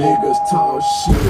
Niggas talk shit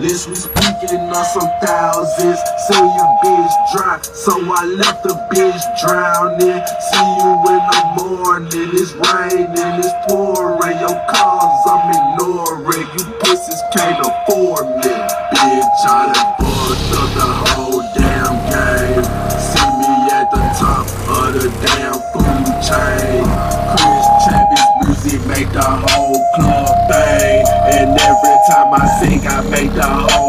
List we speaking on some thousands. Say your bitch dry, so I left the bitch drowning. See you in the morning, it's raining, it's pouring. Your calls I'm ignoring. You pussies can't afford me. Bitch, I done I make the whole